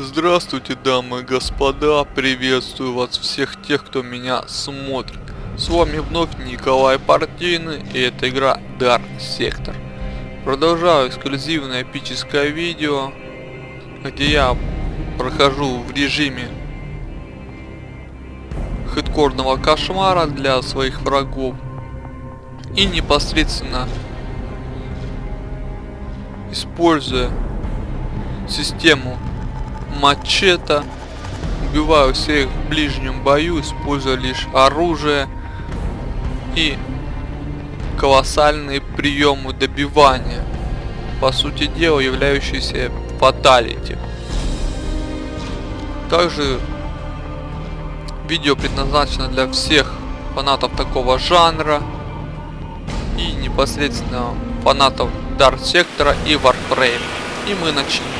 Здравствуйте, дамы и господа, приветствую вас всех тех, кто меня смотрит. С вами вновь Николай Партийный и это игра Dark Sector. Продолжаю эксклюзивное эпическое видео, где я прохожу в режиме хедкорного кошмара для своих врагов. И непосредственно используя систему мачете. Убиваю всех в ближнем бою, используя лишь оружие и колоссальные приемы добивания. По сути дела, являющиеся фаталити. Также видео предназначено для всех фанатов такого жанра и непосредственно фанатов Dark Сектора и Warframe. И мы начнем.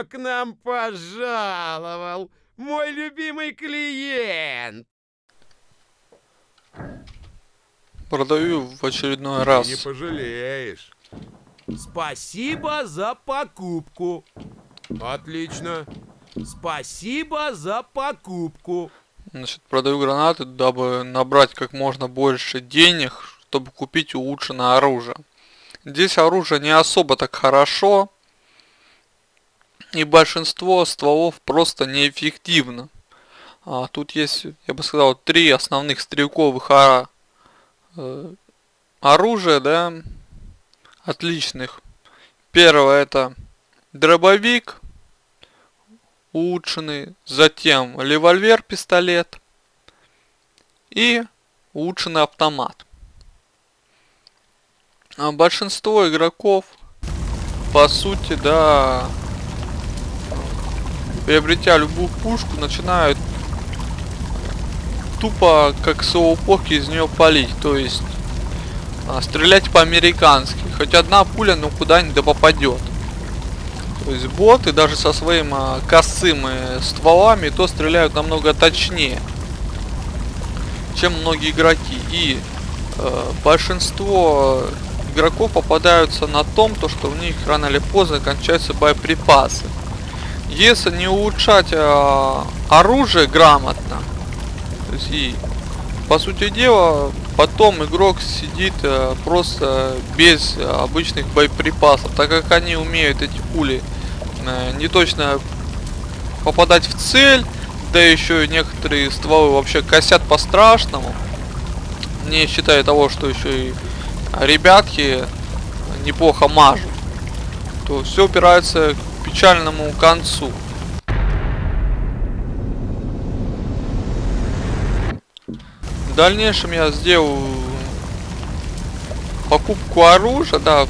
Кто к нам пожаловал? Мой любимый клиент! Продаю в очередной раз. не пожалеешь. Спасибо за покупку. Отлично. Спасибо за покупку. Значит, продаю гранаты, дабы набрать как можно больше денег, чтобы купить улучшенное оружие. Здесь оружие не особо так хорошо, и большинство стволов просто неэффективно. А, тут есть, я бы сказал, три основных стрелковых ора- э, оружия, да, отличных. Первое это дробовик, улучшенный, затем револьвер, пистолет и улучшенный автомат. А большинство игроков, по сути, да, приобретя любую пушку, начинают тупо как соупоки из нее палить, то есть а, стрелять по-американски. Хоть одна пуля, ну куда-нибудь да попадет. То есть боты даже со своим а, косым э, стволами то стреляют намного точнее, чем многие игроки. И э, большинство игроков попадаются на том, то, что у них рано или поздно кончаются боеприпасы. Если не улучшать э, оружие грамотно, то есть и по сути дела потом игрок сидит э, просто без обычных боеприпасов, так как они умеют эти пули э, не точно попадать в цель, да еще и некоторые стволы вообще косят по-страшному, не считая того, что еще и ребятки неплохо мажут, то все опирается печальному концу. В дальнейшем я сделаю покупку оружия, да,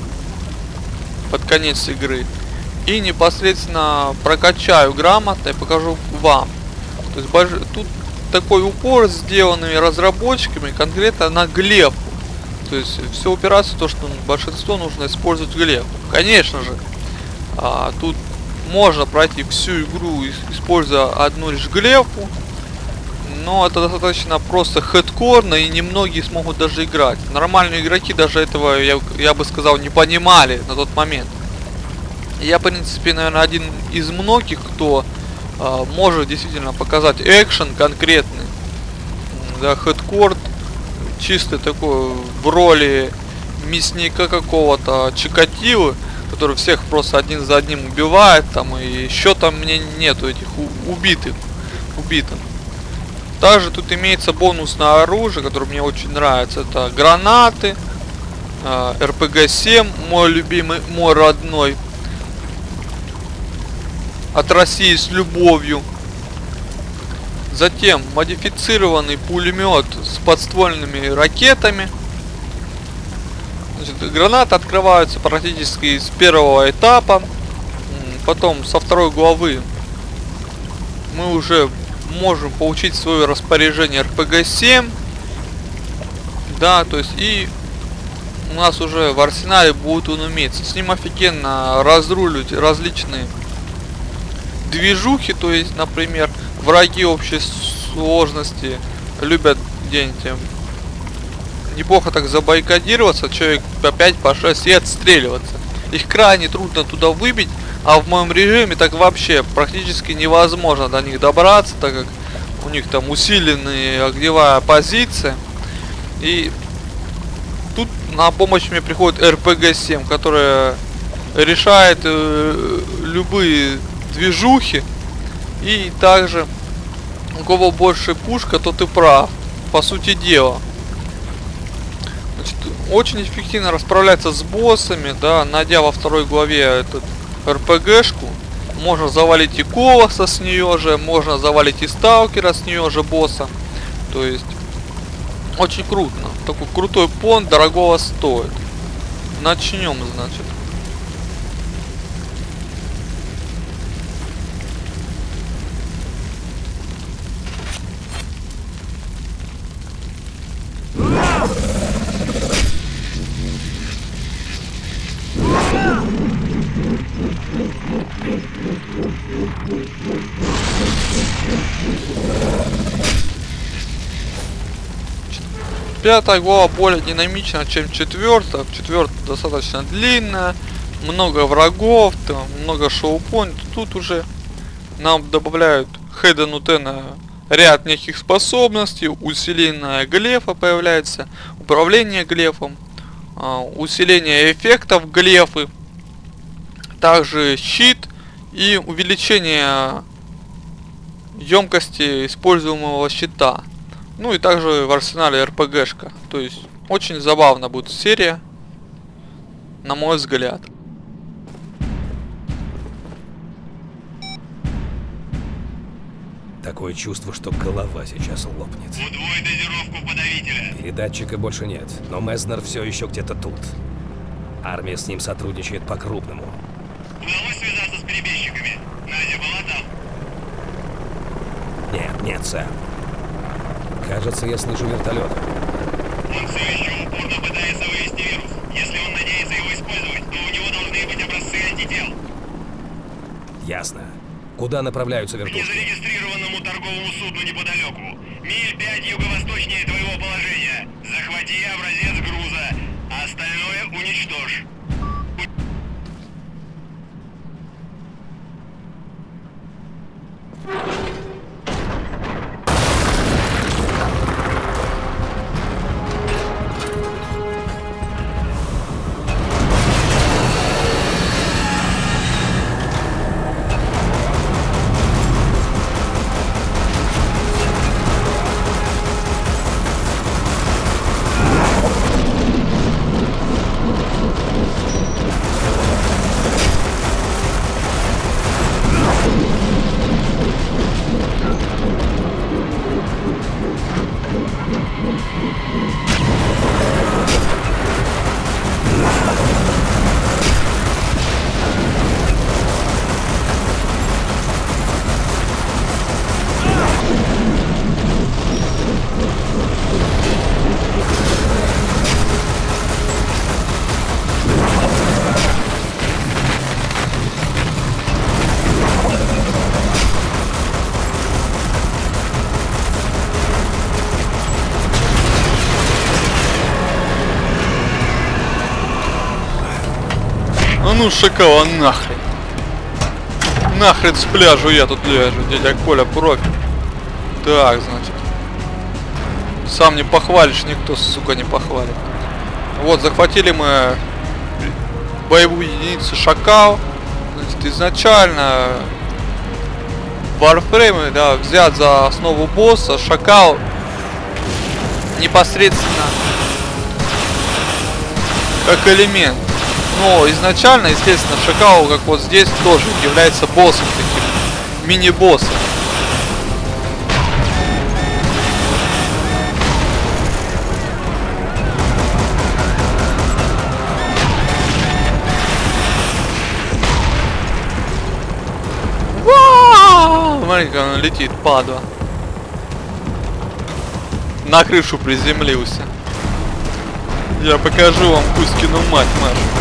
под конец игры. И непосредственно прокачаю грамотно и покажу вам. То есть больш- тут такой упор сделанный разработчиками конкретно на глефу. То есть все упирается в то, что большинство нужно использовать глефу. Конечно же, а, тут можно пройти всю игру, ис- используя одну лишь глефу. Но это достаточно просто хедкорно и немногие смогут даже играть. Нормальные игроки даже этого, я, я бы сказал, не понимали на тот момент. Я, в принципе, наверное, один из многих, кто а, может действительно показать экшен конкретный. Да, хедкор чисто такой в роли мясника какого-то Чикатилы, который всех просто один за одним убивает, там и еще там мне нету этих убитых, убитых. Также тут имеется бонусное оружие, которое мне очень нравится. Это гранаты, а, РПГ-7, мой любимый, мой родной. От России с любовью. Затем модифицированный пулемет с подствольными ракетами. Значит, гранаты открываются практически с первого этапа. Потом со второй главы мы уже можем получить свое распоряжение RPG-7. Да, то есть и у нас уже в арсенале будет он иметься. С ним офигенно разруливать различные движухи, то есть, например, враги общей сложности любят где-нибудь эм, неплохо так забайкодироваться, человек по 5, по 6 и отстреливаться. Их крайне трудно туда выбить, а в моем режиме так вообще практически невозможно до них добраться, так как у них там усиленная огневая позиция. И тут на помощь мне приходит РПГ-7, которая решает э, любые движухи. И также у кого больше пушка, тот и прав. По сути дела. Значит, очень эффективно расправляется с боссами, да, найдя во второй главе этот РПГшку. Можно завалить и Колоса с нее же, можно завалить и Сталкера с нее же босса. То есть, очень круто. Такой крутой понт дорогого стоит. Начнем, значит. Пятая глава более динамична, чем четвертая. Четвертая достаточно длинная, много врагов, там много шоу-поинт. Тут уже нам добавляют Хеда Нутена ряд неких способностей, усиление глефа появляется, управление глефом, усиление эффектов глефы, также щит и увеличение емкости используемого щита. Ну и также в арсенале РПГшка. То есть очень забавно будет серия, на мой взгляд. Такое чувство, что голова сейчас лопнет. Удвой дозировку подавителя. Передатчика больше нет, но Месснер все еще где-то тут. Армия с ним сотрудничает по-крупному. Удалось связаться с перебежчиками? Надя была там? Нет, нет, Сэм. Кажется, я слышу вертолет. Он все еще упорно пытается вывести вирус. Если он надеется его использовать, то у него должны быть образцы антител. Ясно. Куда направляются К вертушки? незарегистрированному торговому судну неподалеку. Миль пять юго-восточнее твоего положения. Захвати образец груза. а Остальное уничтожь. Ну шакала нахрен. Нахрен с пляжу я тут ляжу, дядя Коля профи. Так, значит. Сам не похвалишь, никто, сука, не похвалит. Вот, захватили мы боевую единицу Шакал. Значит, изначально Warframe, да, взят за основу босса. Шакал непосредственно как элемент. Но изначально, естественно, Шакао, как вот здесь, тоже является боссом таким, мини-боссом. Смотри, как он летит, падла. На крышу приземлился. Я покажу вам Кузькину мать, Маша.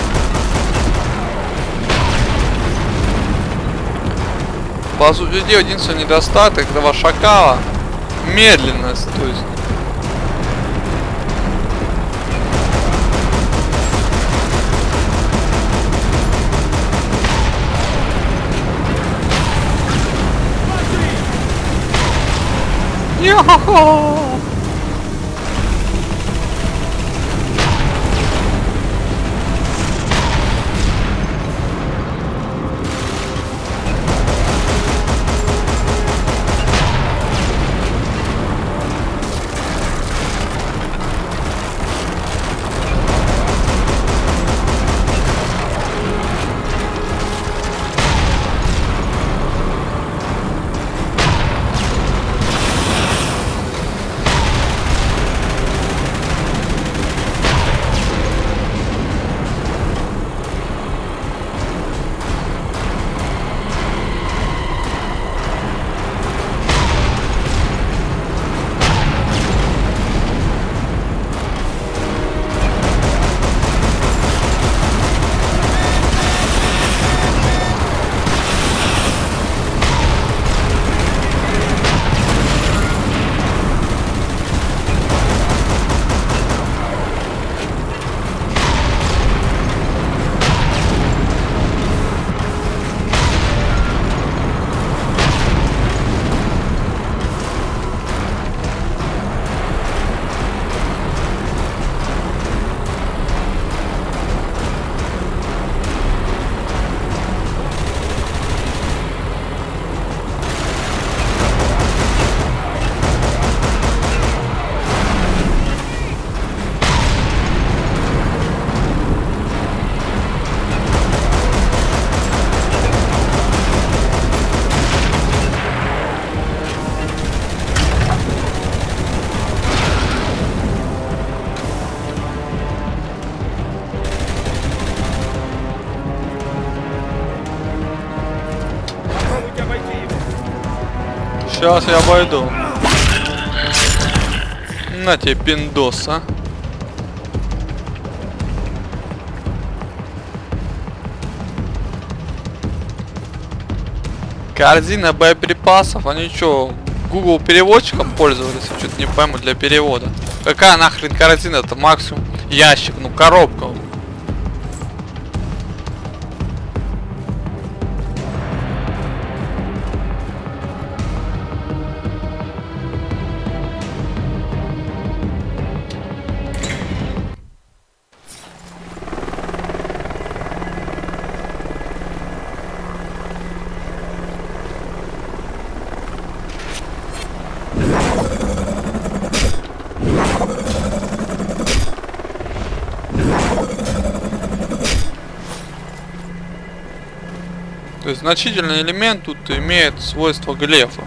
По сути единственный недостаток этого шакала медленность, то есть Йо-хо-хо! Сейчас я обойду. На тебе пиндос, а. Корзина боеприпасов, они что, Google переводчиком пользовались? Что-то не пойму для перевода. Какая нахрен корзина? Это максимум ящик, ну коробка. Значительный элемент тут имеет свойство глефа.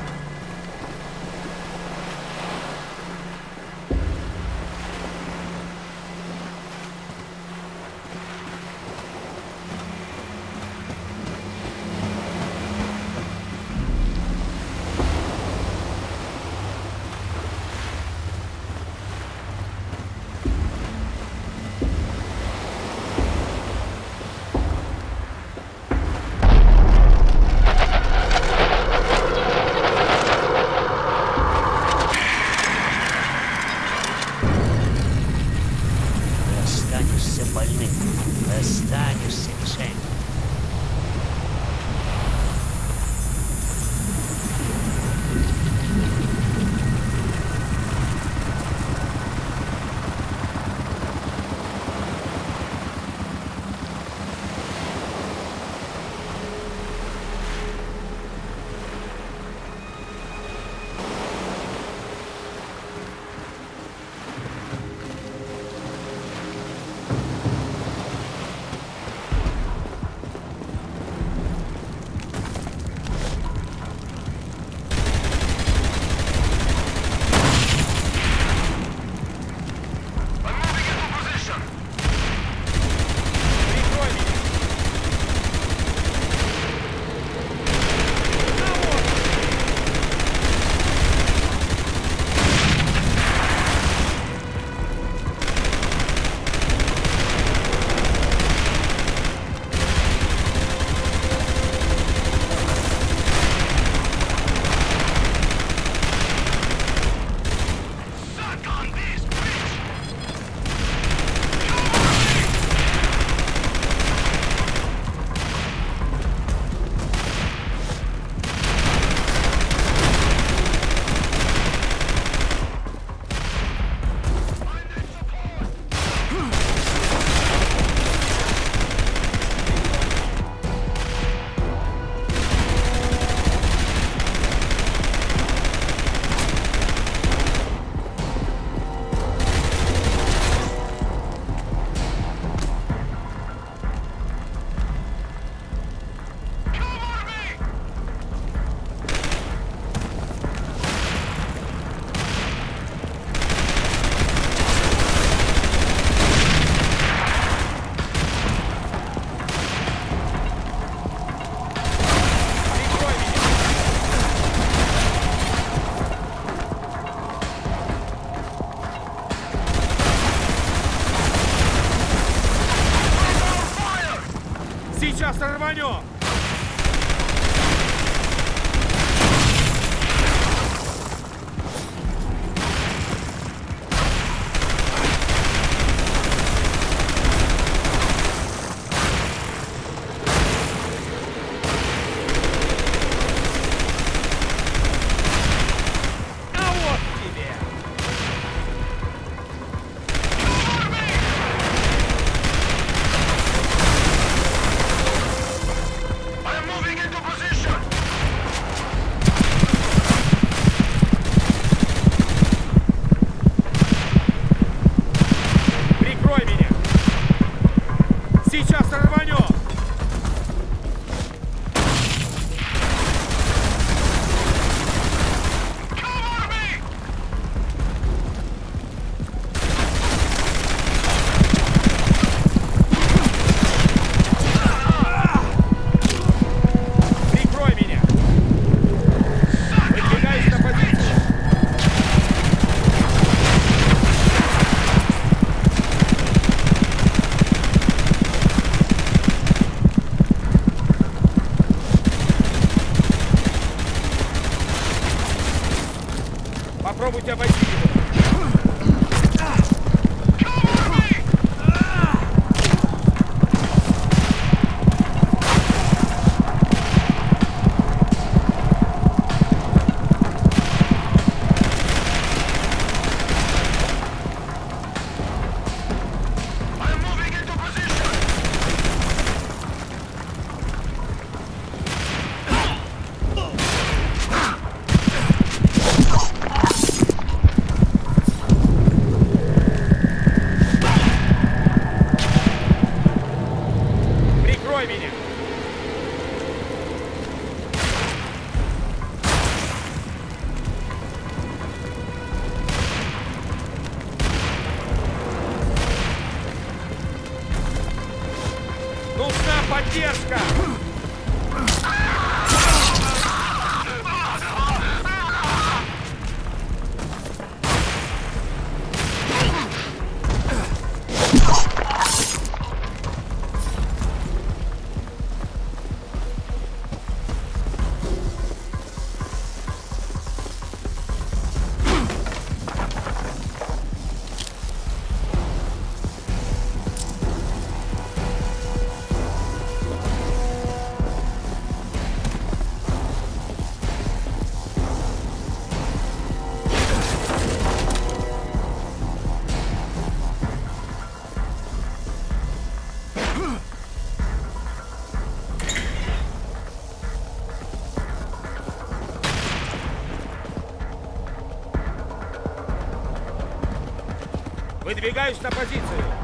Выдвигаюсь на позицию.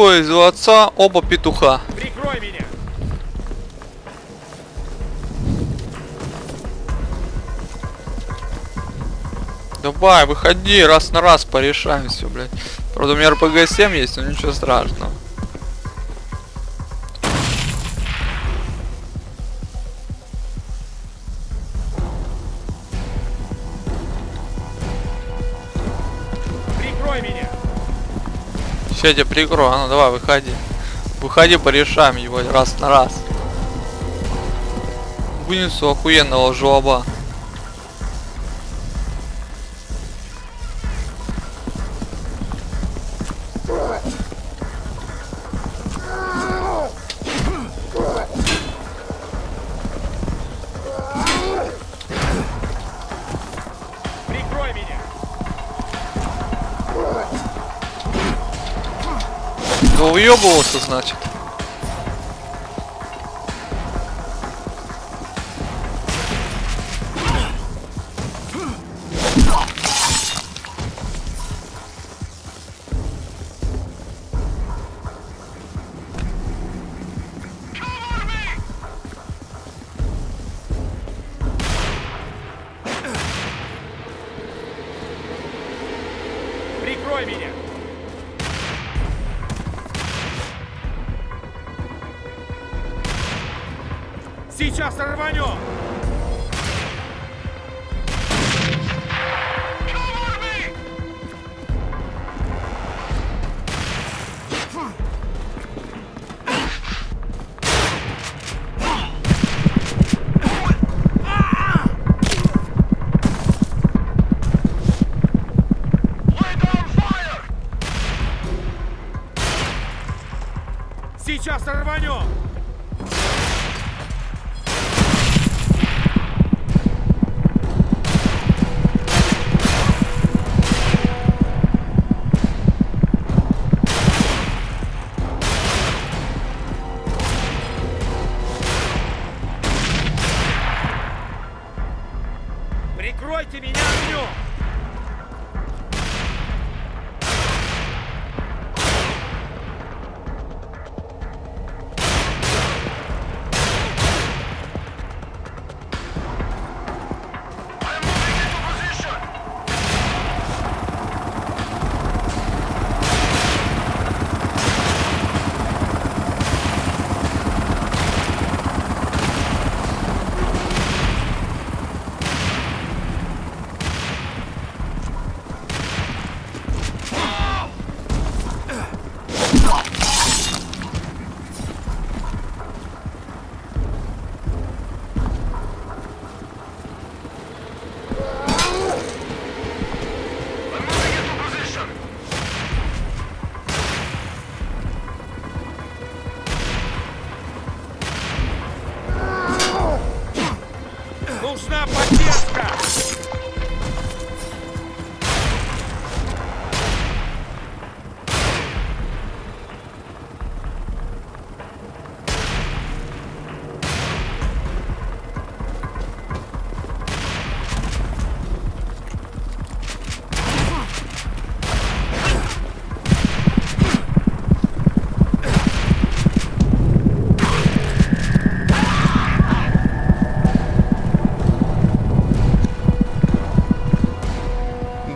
Двое из отца, оба петуха. Прикрой меня. Давай, выходи, раз на раз порешаем все, блядь. Правда, у меня РПГ 7 есть, но ничего страшного. Прикрой меня. Сейчас я тебя прикрою, а ну давай, выходи. Выходи, порешаем его раз на раз. Вынесу охуенного жлоба. Уебывался, значит. Сейчас рванем!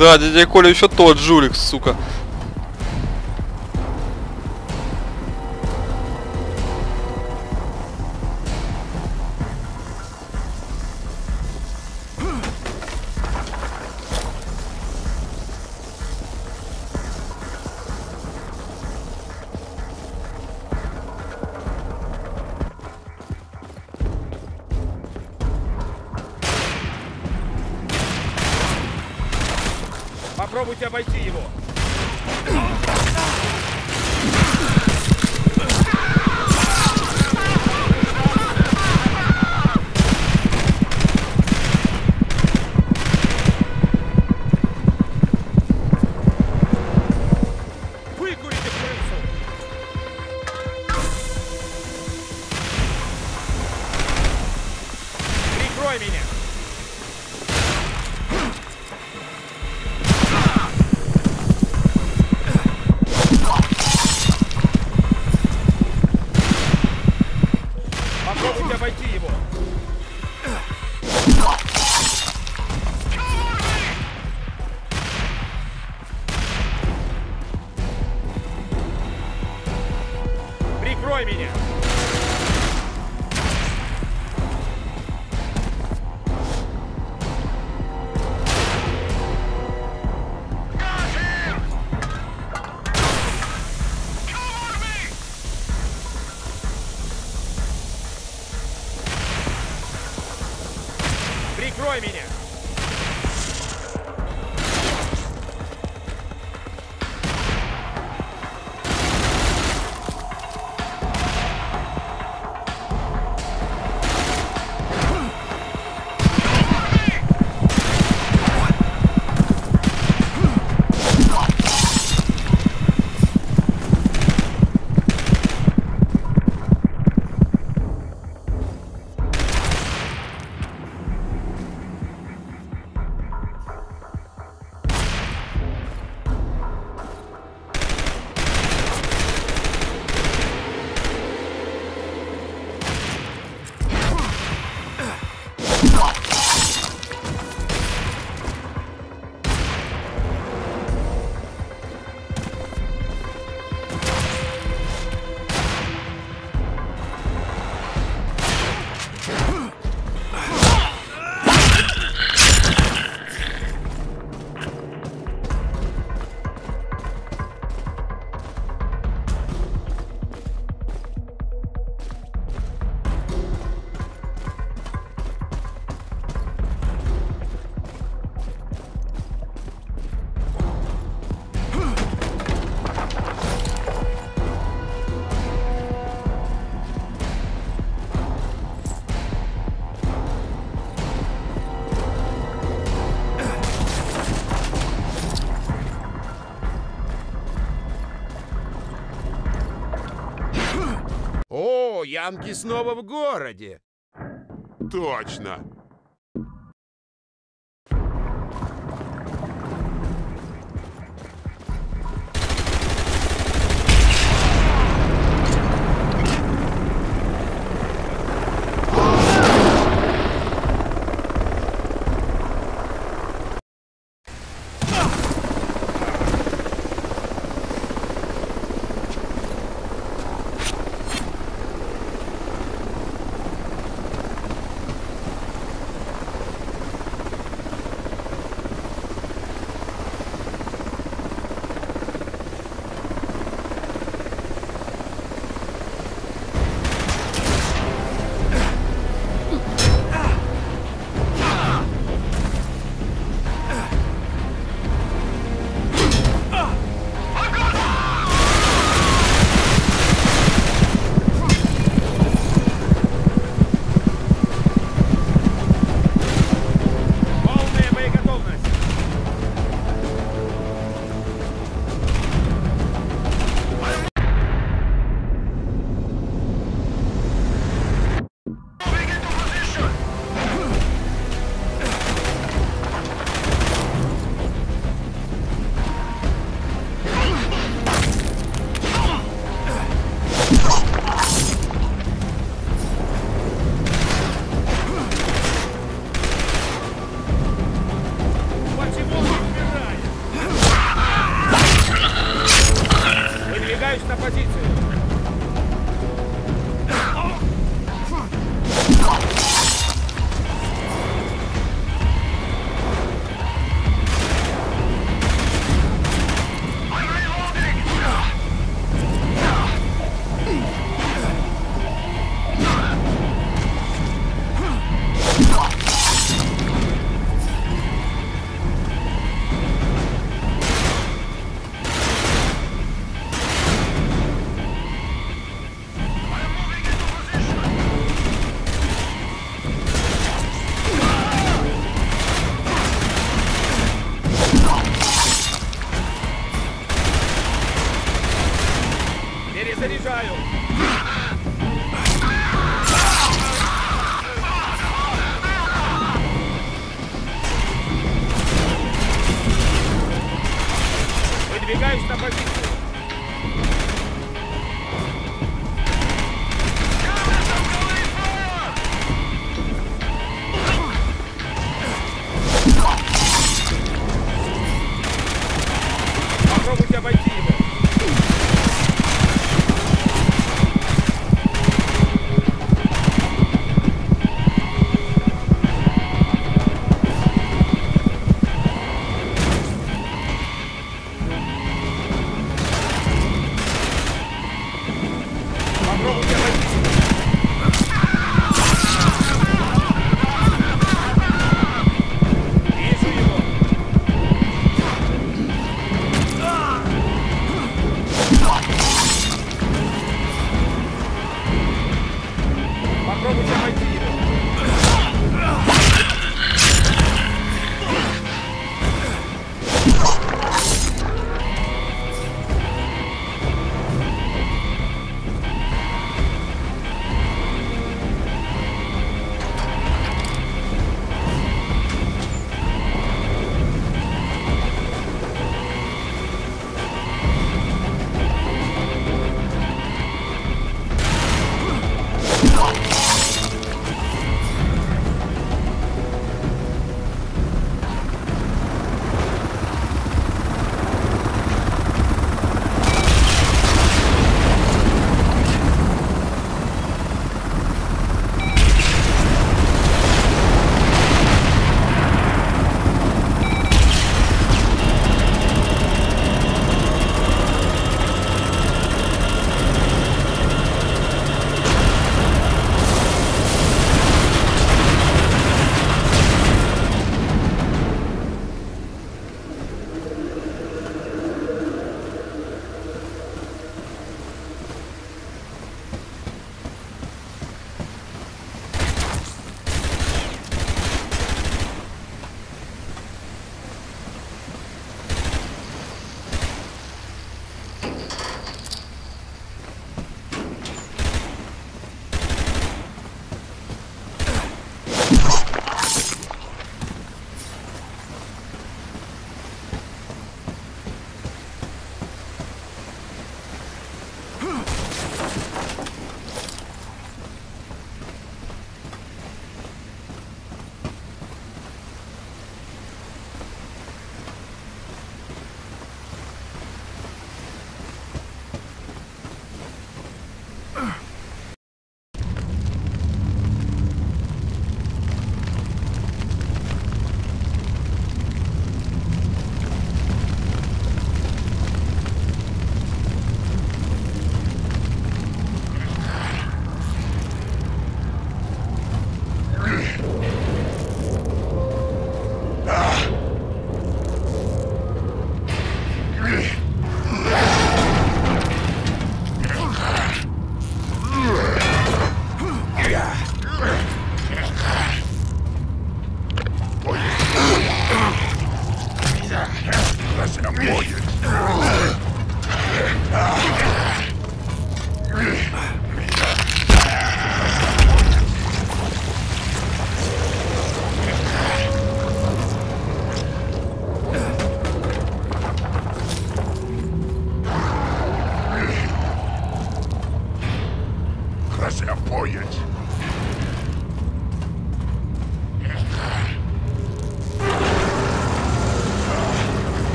Да, дядя Коля еще тот жулик, сука. Попробуйте обойти его! Прикрой меня! Янки снова в городе. Точно.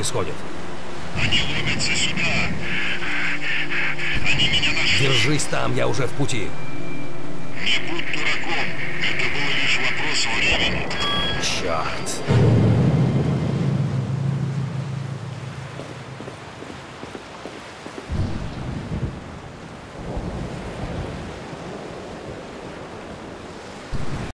Происходит? Они ломятся сюда. Они меня нашли. Держись там, я уже в пути.